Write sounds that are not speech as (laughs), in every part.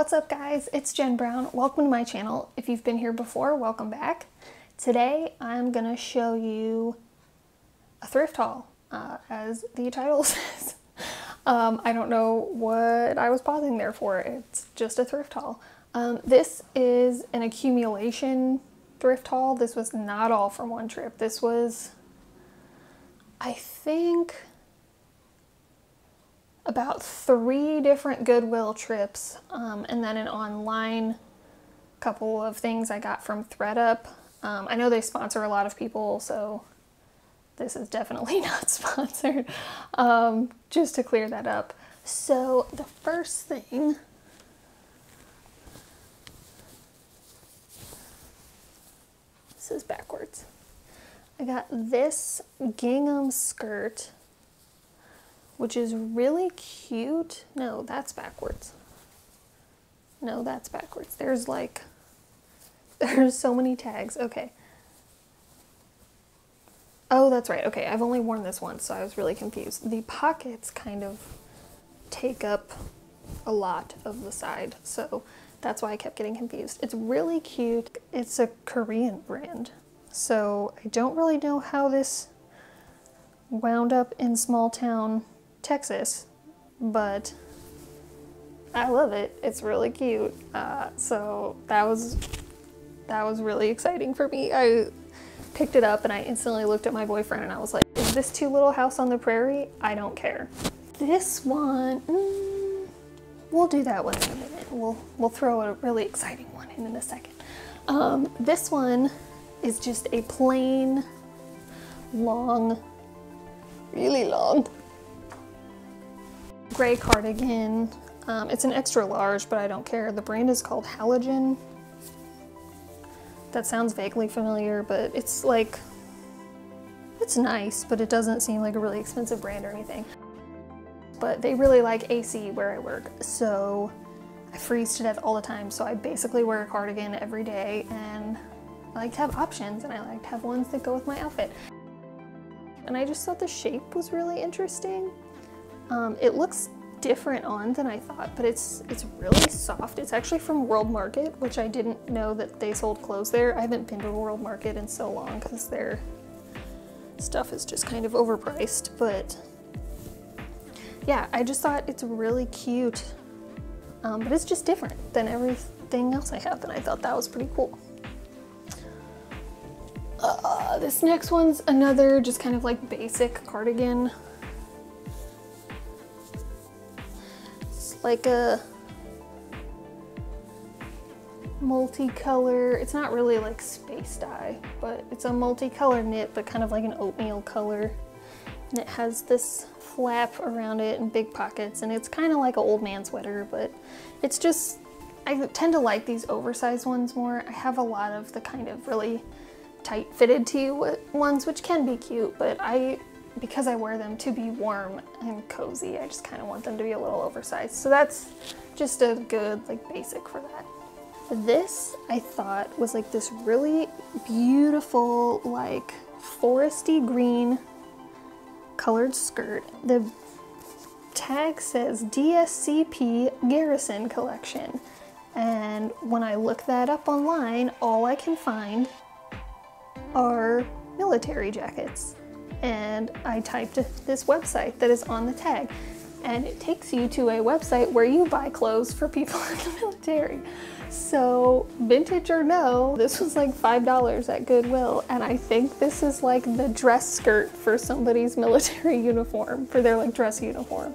What's up guys? It's Jenn Brown. Welcome to my channel. If you've been here before, welcome back. Today I'm gonna show you a thrift haul, uh, as the title (laughs) says. Um, I don't know what I was pausing there for. It's just a thrift haul. Um, this is an accumulation thrift haul. This was not all from one trip. This was, I think, about three different Goodwill trips, um, and then an online couple of things I got from thredUP. Um, I know they sponsor a lot of people, so this is definitely (laughs) not sponsored, um, just to clear that up. So the first thing this is backwards. I got this gingham skirt which is really cute. No, that's backwards. No, that's backwards. There's like, (laughs) there's so many tags. Okay. Oh, that's right. Okay, I've only worn this once, so I was really confused. The pockets kind of take up a lot of the side, so that's why I kept getting confused. It's really cute. It's a Korean brand, so I don't really know how this wound up in small town Texas, but I love it. It's really cute. Uh, so that was that was really exciting for me. I picked it up and I instantly looked at my boyfriend and I was like, "Is this too little house on the prairie? I don't care." This one, mm, we'll do that one in a minute. We'll we'll throw a really exciting one in in a second. Um, this one is just a plain, long, really long gray cardigan. Um, it's an extra large, but I don't care. The brand is called Halogen. That sounds vaguely familiar, but it's like, it's nice, but it doesn't seem like a really expensive brand or anything. But they really like AC where I work, so I freeze to death all the time, so I basically wear a cardigan every day, and I like to have options, and I like to have ones that go with my outfit. And I just thought the shape was really interesting. Um, it looks different on than I thought, but it's it's really soft. It's actually from World Market, which I didn't know that they sold clothes there. I haven't been to World Market in so long because their stuff is just kind of overpriced, but yeah, I just thought it's really cute, um, but it's just different than everything else I have, and I thought that was pretty cool. Uh, this next one's another just kind of like basic cardigan. Like a multicolor, it's not really like space dye, but it's a multicolor knit, but kind of like an oatmeal color. And it has this flap around it and big pockets, and it's kind of like an old man sweater, but it's just, I tend to like these oversized ones more. I have a lot of the kind of really tight fitted to you ones, which can be cute, but I because I wear them to be warm and cozy, I just kind of want them to be a little oversized. So that's just a good like basic for that. This I thought was like this really beautiful like foresty green colored skirt. The tag says DSCP Garrison Collection. And when I look that up online, all I can find are military jackets and I typed this website that is on the tag and it takes you to a website where you buy clothes for people (laughs) in the military. So vintage or no, this was like $5 at Goodwill and I think this is like the dress skirt for somebody's (laughs) military uniform, for their like dress uniform.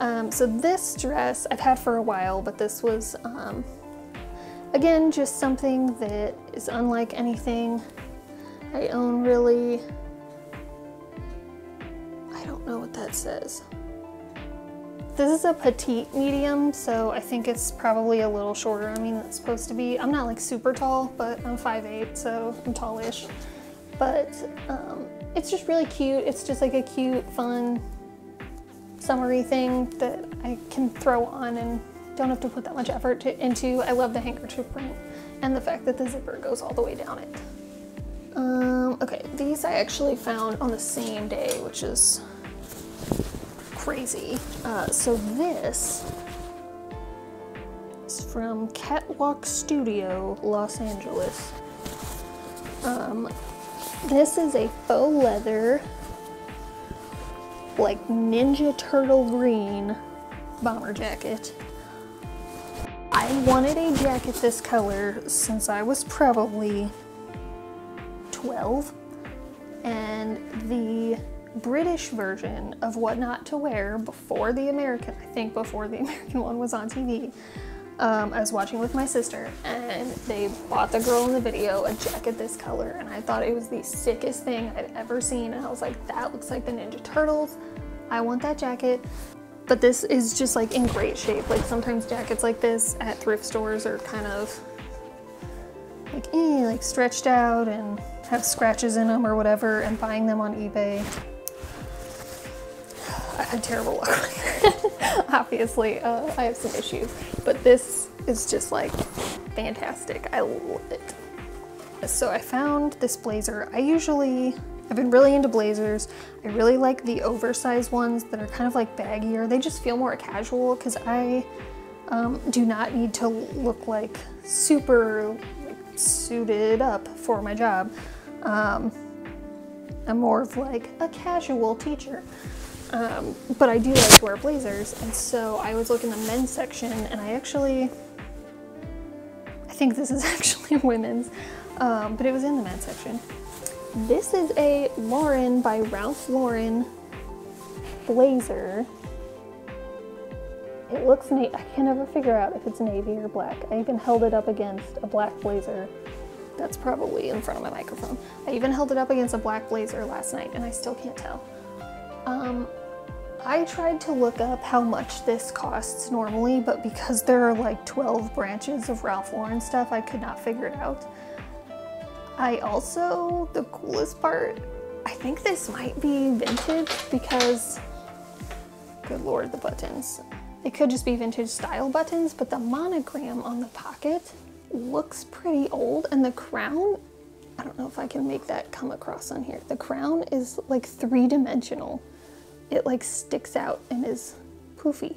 Um, so this dress I've had for a while, but this was, um, again, just something that is unlike anything I own really. That says. This is a petite medium, so I think it's probably a little shorter. I mean, it's supposed to be, I'm not like super tall, but I'm 5'8", so I'm tallish. But um, it's just really cute. It's just like a cute, fun, summery thing that I can throw on and don't have to put that much effort to, into. I love the handkerchief print and the fact that the zipper goes all the way down it. Um, okay, these I actually found on the same day, which is crazy. Uh, so this is from Catwalk Studio, Los Angeles. Um, this is a faux leather, like Ninja Turtle green bomber jacket. I wanted a jacket this color since I was probably 12 and the British version of what not to wear before the American, I think before the (laughs) American one was on TV, um, I was watching with my sister and they bought the girl in the video a jacket this color and I thought it was the sickest thing I'd ever seen and I was like, that looks like the Ninja Turtles. I want that jacket. But this is just like in great shape. Like sometimes jackets like this at thrift stores are kind of like, eh, like stretched out and have scratches in them or whatever and buying them on eBay. I had terrible. (laughs) Obviously, uh, I have some issues, but this is just like fantastic. I love it. So I found this blazer. I usually, I've been really into blazers. I really like the oversized ones that are kind of like baggier. They just feel more casual because I um, do not need to look like super like, suited up for my job. Um, I'm more of like a casual teacher. Um, but I do like to wear blazers, and so I was looking in the men's section, and I actually, I think this is (laughs) actually women's, um, but it was in the men's section. This is a Lauren by Ralph Lauren blazer. It looks neat. I can never figure out if it's navy or black. I even held it up against a black blazer. That's probably in front of my microphone. I even held it up against a black blazer last night and I still can't tell. Um, I tried to look up how much this costs normally, but because there are like 12 branches of Ralph Lauren stuff, I could not figure it out. I also, the coolest part, I think this might be vintage because, good lord, the buttons. It could just be vintage style buttons, but the monogram on the pocket looks pretty old and the crown, I don't know if I can make that come across on here. The crown is like three dimensional it like sticks out and is poofy.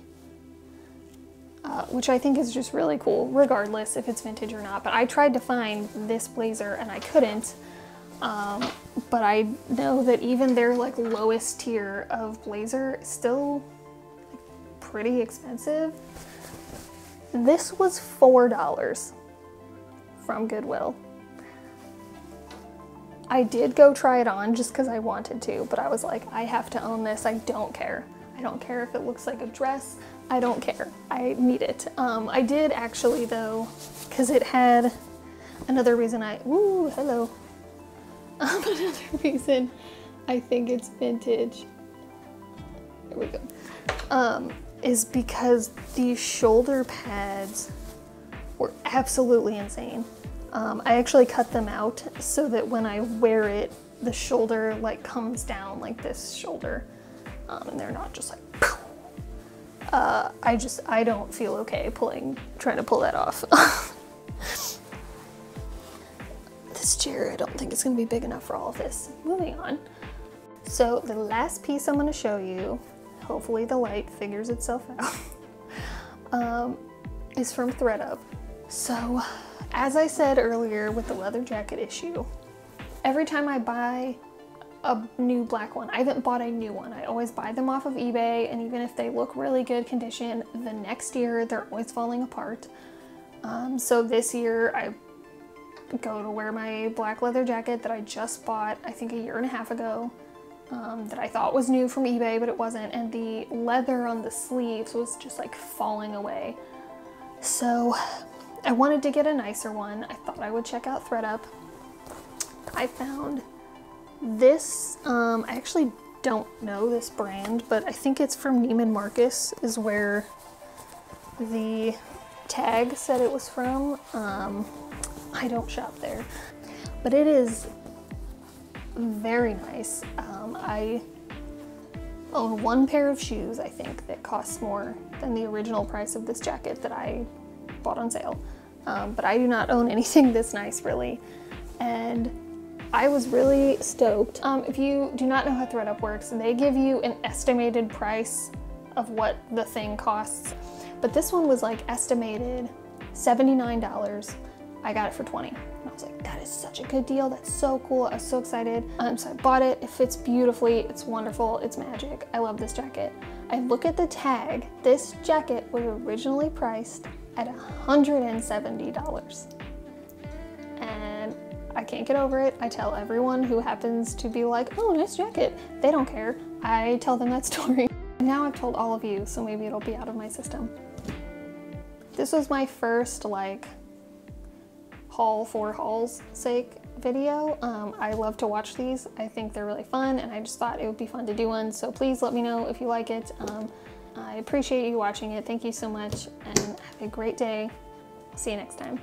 Uh, which I think is just really cool, regardless if it's vintage or not. But I tried to find this blazer and I couldn't. Um, but I know that even their like lowest tier of blazer still pretty expensive. This was $4 from Goodwill. I did go try it on just because I wanted to, but I was like, I have to own this. I don't care. I don't care if it looks like a dress. I don't care. I need it. Um, I did actually though, because it had another reason I, ooh, hello. (laughs) Um, another reason I think it's vintage. There we go. Um, is because these shoulder pads were absolutely insane. Um, I actually cut them out so that when I wear it, the shoulder like comes down like this shoulder. Um, and they're not just like (laughs) uh, I just I don't feel okay pulling trying to pull that off. (laughs) This chair I don't think it's gonna be big enough for all of this. Moving on. So the last piece I'm gonna show you hopefully the light figures itself out (laughs) um, is from thredUP so as I said earlier with the leather jacket issue, every time I buy a new black one, I haven't bought a new one. I always buy them off of eBay and even if they look really good condition, the next year they're always falling apart. Um, so this year I go to wear my black leather jacket that I just bought, I think a year and a half ago, um, that I thought was new from eBay, but it wasn't. And the leather on the sleeves was just like falling away. So I wanted to get a nicer one. I thought I would check out thredUP. I found this, um, I actually don't know this brand, but I think it's from Neiman Marcus is where the tag said it was from. Um, I don't shop there, but it is very nice. Um, I own one pair of shoes, I think, that costs more than the original price of this jacket that I bought on sale um, but I do not own anything this nice really. And I was really stoked. Um, if you do not know how thredUP works, they give you an estimated price of what the thing costs. But this one was like estimated $79. I got it for 20. And I was like, that is such a good deal. That's so cool. I was so excited. Um, so I bought it. It fits beautifully. It's wonderful. It's magic. I love this jacket. I look at the tag. This jacket was originally priced at $170. And I can't get over it. I tell everyone who happens to be like, oh, nice jacket. They don't care. I tell them that (laughs) story. Now I've told all of you, so maybe it'll be out of my system. This was my first like haul for haul's sake video. Um, I love to watch these. I think they're really fun and I just thought it would be fun to do one. So please let me know if you like it. Um, I appreciate you watching it. Thank you so much and have a great day. See you next time.